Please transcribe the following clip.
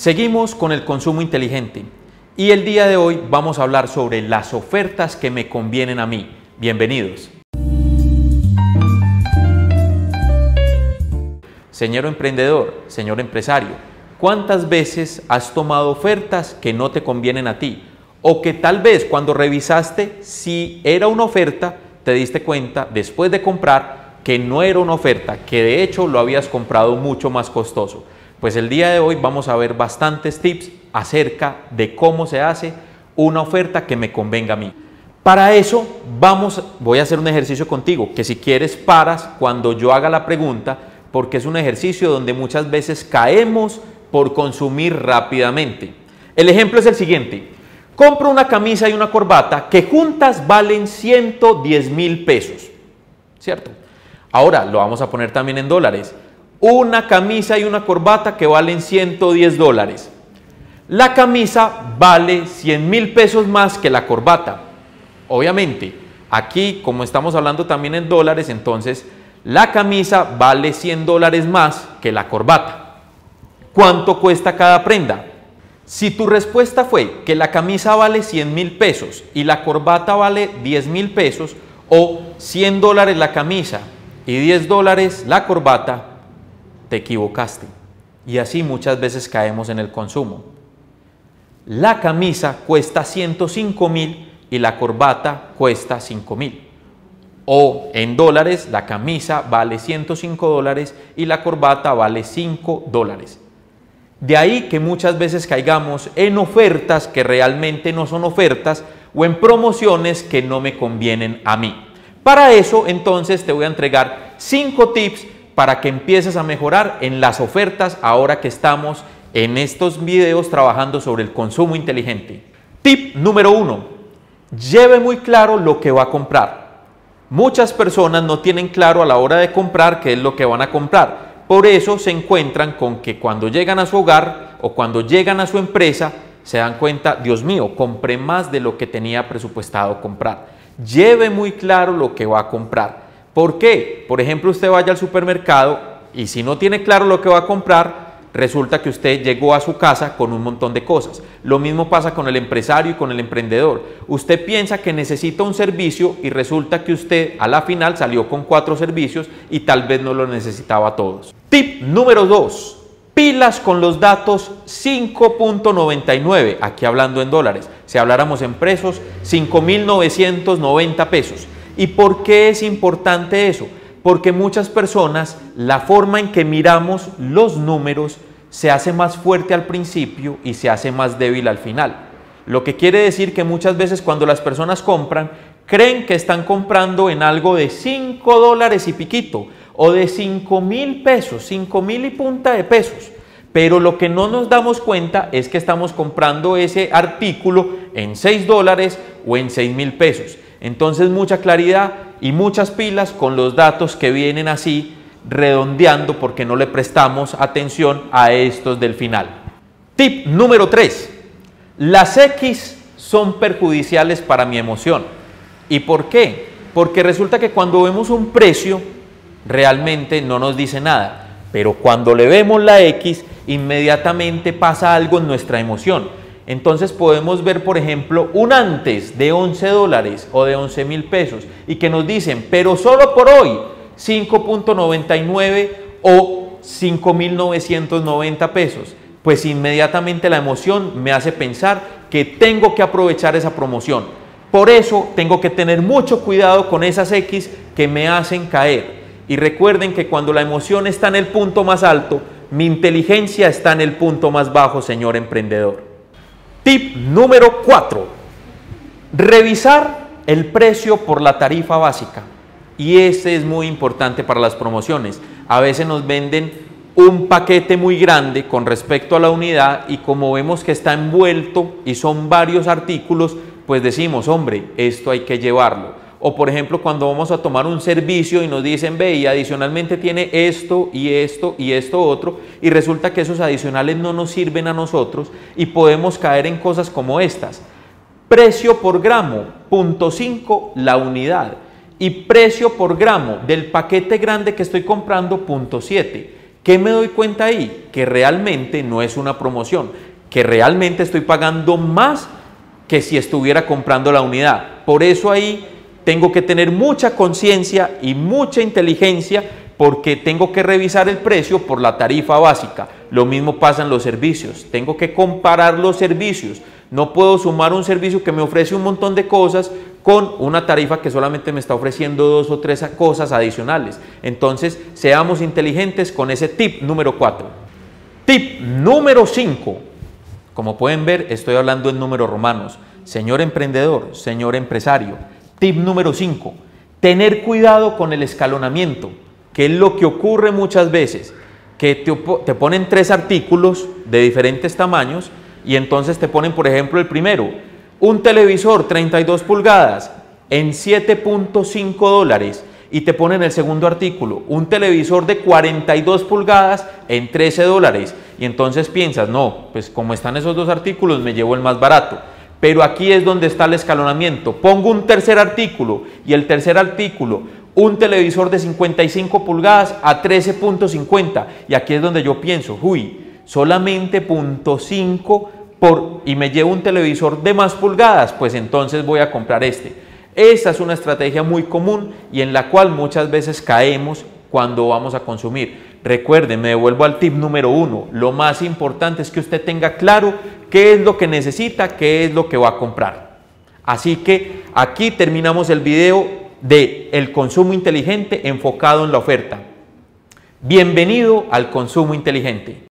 Seguimos con el consumo inteligente y el día de hoy vamos a hablar sobre las ofertas que me convienen a mí. Bienvenidos. Señor emprendedor, señor empresario, ¿cuántas veces has tomado ofertas que no te convienen a ti? O que tal vez cuando revisaste si era una oferta, te diste cuenta después de comprar que no era una oferta, que de hecho lo habías comprado mucho más costoso. Pues el día de hoy vamos a ver bastantes tips acerca de cómo se hace una oferta que me convenga a mí. Para eso vamos, voy a hacer un ejercicio contigo, que si quieres paras cuando yo haga la pregunta, porque es un ejercicio donde muchas veces caemos por consumir rápidamente. El ejemplo es el siguiente. Compro una camisa y una corbata que juntas valen 110 mil pesos. ¿Cierto? Ahora lo vamos a poner también en dólares. Una camisa y una corbata que valen 110 dólares. La camisa vale 100 mil pesos más que la corbata. Obviamente, aquí como estamos hablando también en dólares, entonces la camisa vale 100 dólares más que la corbata. ¿Cuánto cuesta cada prenda? Si tu respuesta fue que la camisa vale 100 mil pesos y la corbata vale 10 mil pesos o 100 dólares la camisa y 10 dólares la corbata, te equivocaste. Y así muchas veces caemos en el consumo. La camisa cuesta 105 mil y la corbata cuesta 5 mil. O en dólares, la camisa vale 105 dólares y la corbata vale 5 dólares. De ahí que muchas veces caigamos en ofertas que realmente no son ofertas o en promociones que no me convienen a mí. Para eso entonces te voy a entregar cinco tips para que empieces a mejorar en las ofertas ahora que estamos en estos videos trabajando sobre el consumo inteligente. Tip número uno, lleve muy claro lo que va a comprar. Muchas personas no tienen claro a la hora de comprar qué es lo que van a comprar por eso se encuentran con que cuando llegan a su hogar o cuando llegan a su empresa, se dan cuenta, Dios mío, compré más de lo que tenía presupuestado comprar. Lleve muy claro lo que va a comprar. ¿Por qué? Por ejemplo, usted vaya al supermercado y si no tiene claro lo que va a comprar, resulta que usted llegó a su casa con un montón de cosas. Lo mismo pasa con el empresario y con el emprendedor. Usted piensa que necesita un servicio y resulta que usted a la final salió con cuatro servicios y tal vez no lo necesitaba todos. Tip número 2. Pilas con los datos 5.99, aquí hablando en dólares. Si habláramos en pesos, 5.990 pesos. ¿Y por qué es importante eso? porque muchas personas la forma en que miramos los números se hace más fuerte al principio y se hace más débil al final. Lo que quiere decir que muchas veces cuando las personas compran, creen que están comprando en algo de 5 dólares y piquito o de 5 mil pesos, 5 mil y punta de pesos. Pero lo que no nos damos cuenta es que estamos comprando ese artículo en 6 dólares o en 6 mil pesos. Entonces mucha claridad y muchas pilas con los datos que vienen así redondeando porque no le prestamos atención a estos del final. Tip número 3. Las X son perjudiciales para mi emoción. ¿Y por qué? Porque resulta que cuando vemos un precio realmente no nos dice nada, pero cuando le vemos la X inmediatamente pasa algo en nuestra emoción entonces podemos ver, por ejemplo, un antes de 11 dólares o de 11 mil pesos y que nos dicen, pero solo por hoy, 5.99 o 5.990 pesos. Pues inmediatamente la emoción me hace pensar que tengo que aprovechar esa promoción. Por eso tengo que tener mucho cuidado con esas X que me hacen caer. Y recuerden que cuando la emoción está en el punto más alto, mi inteligencia está en el punto más bajo, señor emprendedor. Tip número 4. Revisar el precio por la tarifa básica. Y este es muy importante para las promociones. A veces nos venden un paquete muy grande con respecto a la unidad y como vemos que está envuelto y son varios artículos, pues decimos, hombre, esto hay que llevarlo. O por ejemplo, cuando vamos a tomar un servicio y nos dicen, ve, y adicionalmente tiene esto y esto y esto otro, y resulta que esos adicionales no nos sirven a nosotros y podemos caer en cosas como estas. Precio por gramo, punto 5 la unidad. Y precio por gramo del paquete grande que estoy comprando, punto 7. ¿Qué me doy cuenta ahí? Que realmente no es una promoción, que realmente estoy pagando más que si estuviera comprando la unidad. Por eso ahí tengo que tener mucha conciencia y mucha inteligencia porque tengo que revisar el precio por la tarifa básica. Lo mismo pasa en los servicios. Tengo que comparar los servicios. No puedo sumar un servicio que me ofrece un montón de cosas con una tarifa que solamente me está ofreciendo dos o tres cosas adicionales. Entonces, seamos inteligentes con ese tip número 4. Tip número 5. Como pueden ver, estoy hablando en números romanos. Señor emprendedor, señor empresario. Tip número 5. Tener cuidado con el escalonamiento, que es lo que ocurre muchas veces, que te, te ponen tres artículos de diferentes tamaños y entonces te ponen, por ejemplo, el primero, un televisor 32 pulgadas en 7.5 dólares y te ponen el segundo artículo, un televisor de 42 pulgadas en 13 dólares. Y entonces piensas, no, pues como están esos dos artículos, me llevo el más barato. Pero aquí es donde está el escalonamiento. Pongo un tercer artículo y el tercer artículo, un televisor de 55 pulgadas a 13.50. Y aquí es donde yo pienso, uy, solamente 0.5 por, y me llevo un televisor de más pulgadas, pues entonces voy a comprar este. Esta es una estrategia muy común y en la cual muchas veces caemos cuando vamos a consumir. Recuerden, me devuelvo al tip número uno. Lo más importante es que usted tenga claro qué es lo que necesita, qué es lo que va a comprar. Así que aquí terminamos el video de el consumo inteligente enfocado en la oferta. Bienvenido al consumo inteligente.